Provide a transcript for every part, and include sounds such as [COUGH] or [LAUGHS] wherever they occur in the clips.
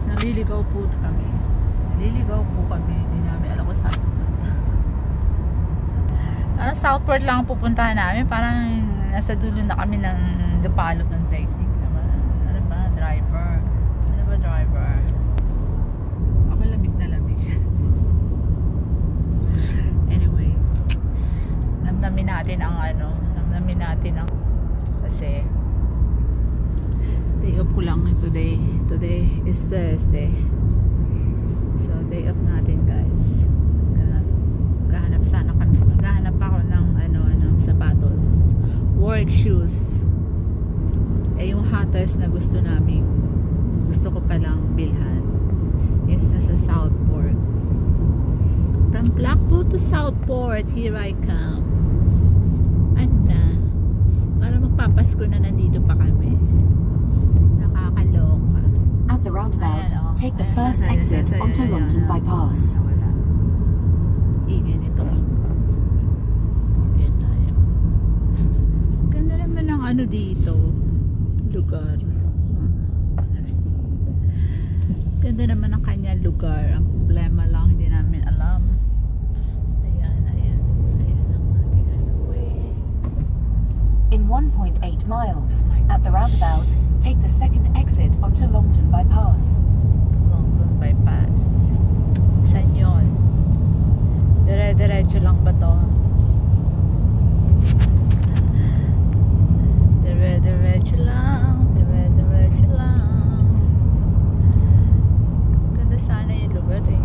guys, naliligaw po kami. Naliligaw po kami. Hindi namin alam kung saan pupunta. Parang southward lang pupuntahan namin. Parang nasa dulo na kami ng depalop ng Daigdig. Ano, ano ba? Driver. Ano ba driver? Ako lamig na lamig siya. [LAUGHS] anyway. Namnamin natin ang ano. Namnamin natin ang kasi day off ko lang today today is Thursday so day off natin guys maghahanap sana kami maghahanap ako ng ano ano sapatos work shoes eh yung hatters na gusto namin gusto ko palang bilhan Yes, nasa Southport from Blackpool to Southport here I come ano na para magpapasko na nandito pa kami at the roundabout, take the first exit onto London Bypass. Uh, Ganda naman ang ano dito, lugar. Ganda naman ang kanyang lugar. Ang problema lang, hindi namin alam. 1.8 miles. At the roundabout, take the second exit onto Longton Bypass. Longton Bypass. Saan yun? Dire-diretso lang ba to? Dire-diretso lang. Dire-diretso lang. Ganda sana yung lugar eh.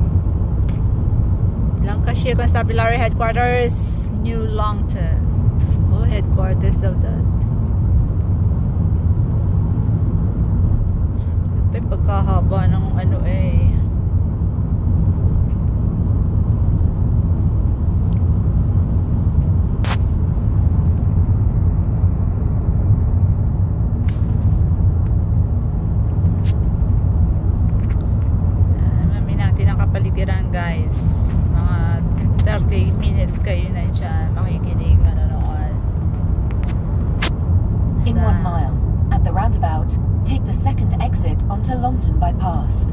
Lancashire Constabulary Headquarters, New Longton. Oh, headquarters of the napakahaba ng ano eh kapaligiran guys mga 30 minutes kayo na dyan makikinig manonood in one mile the roundabout, take the second exit onto Longton bypass. Uh,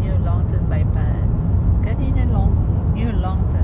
New Longton bypass. Getting along New Longton.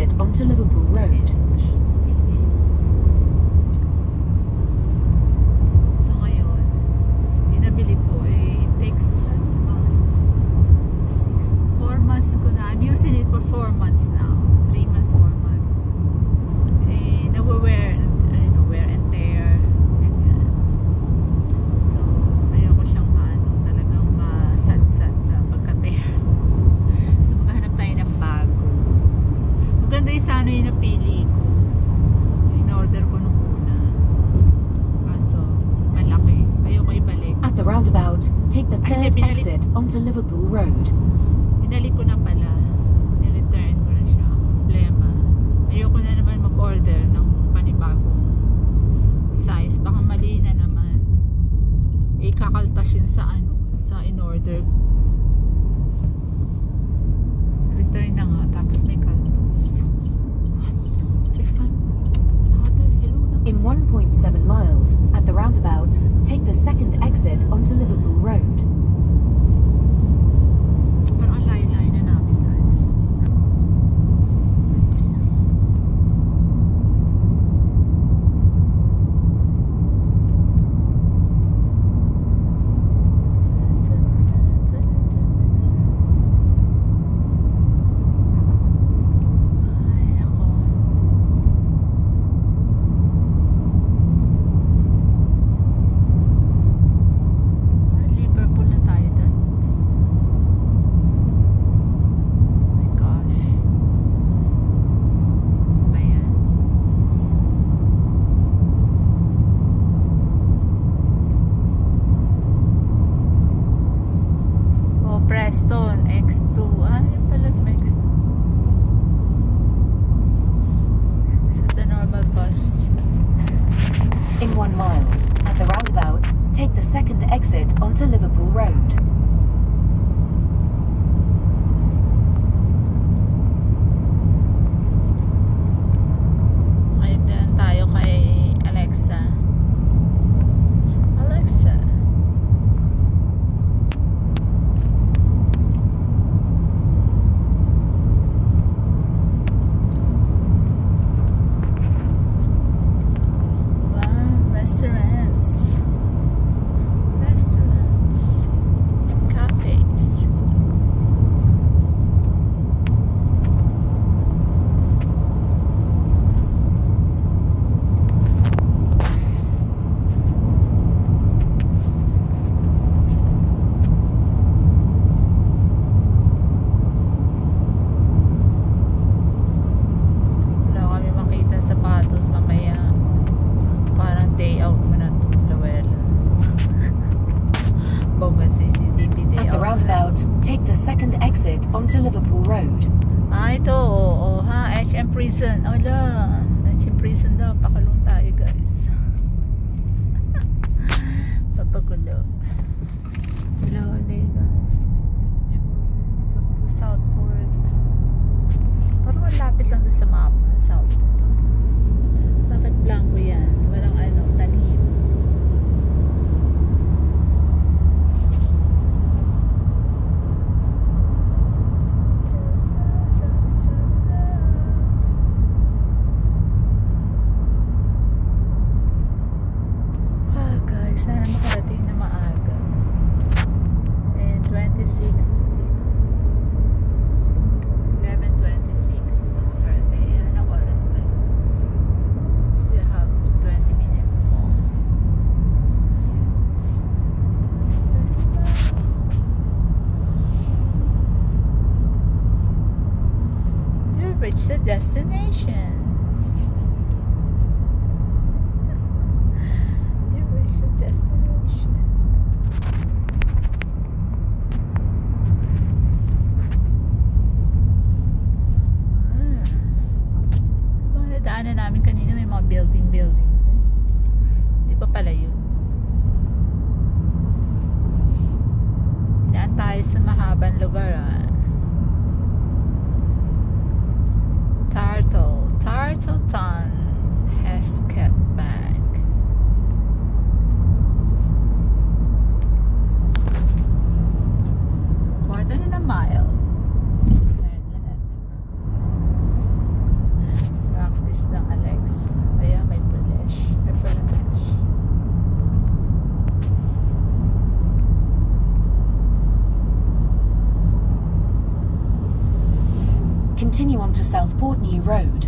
exit onto Liverpool Road. it takes uh, four months I'm using it for four months now. roundabout, take the third Ay, exit onto Liverpool Road. Pinalik ko na pala. Ni-return ko na siya. problema, ayoko na naman mag-order ng panibagong size. Baka mali na naman. Eh, kakaltas yun sa ano, sa in-order ko. Return na nga, tapos may kaltas. What? Refund In 1.7 miles, at the roundabout, take the second exit onto Liverpool Road. Stone, X2. Ah, yun X2. This is the normal bus. In one mile, at the roundabout, take the second exit onto Liverpool Road. Take the second exit onto Liverpool Road. Ah, ito. oh, ha? HM Prison. Ala, HM Prison daw. Pakulong tayo, guys. [LAUGHS] Papakulong. Hello, Lena. Southport. Parang malapit lang doon sa map. Southport. Littleton has cut back. More than a mile. Practice Polish. Polish. Continue on to Southport New Road.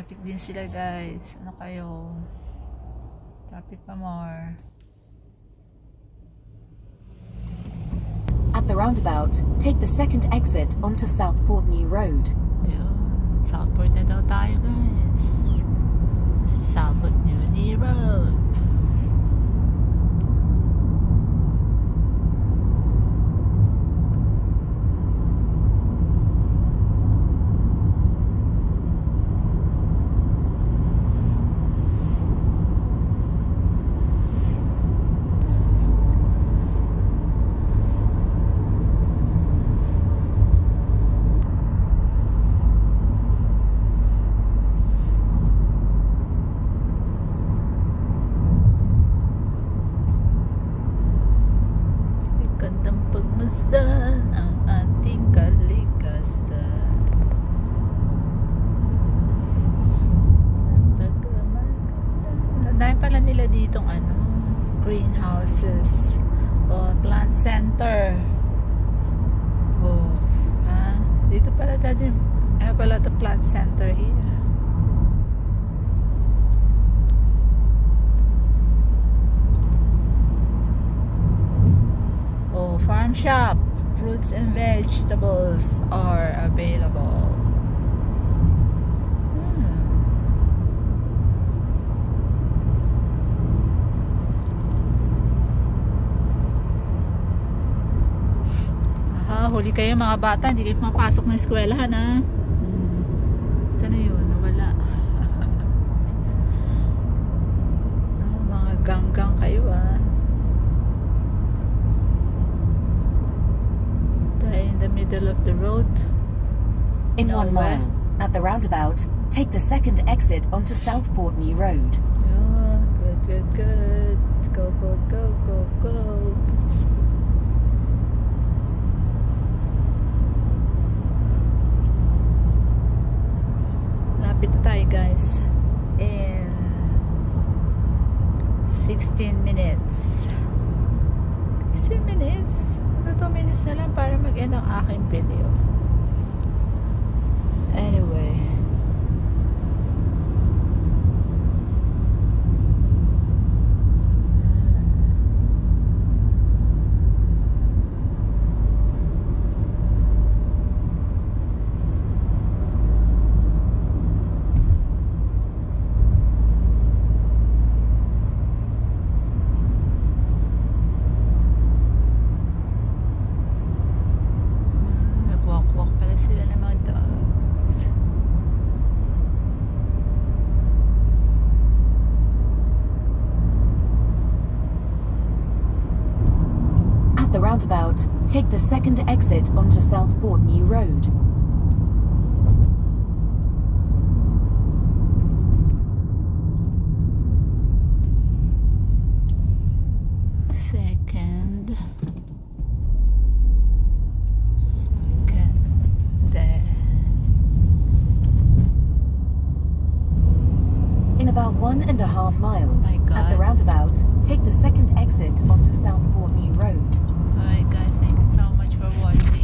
traffic din sila guys ano kayo traffic pa more At the roundabout, take the second exit onto Southport New Road. yeah. Southport na daw tayo guys. Southport New Road. farm shop, fruits and vegetables are available. Hmm. huli kayo mga bata, hindi kayo mapasok ng eskwelahan ha. Hmm. Sana yun? one mile. At the roundabout, take the second exit onto South Portney Road. Oh, good, good, good. Go, go, go, go, go. Lapit tayo guys. In 16 minutes. 16 minutes? Ano 2 minutes na lang para mag-end ang aking video. roundabout, take the second exit onto Southport New Road. Second. Second. There. In about one and a half miles, oh at the roundabout, take the second exit onto Southport New Road. Alright guys, thank you so much for watching.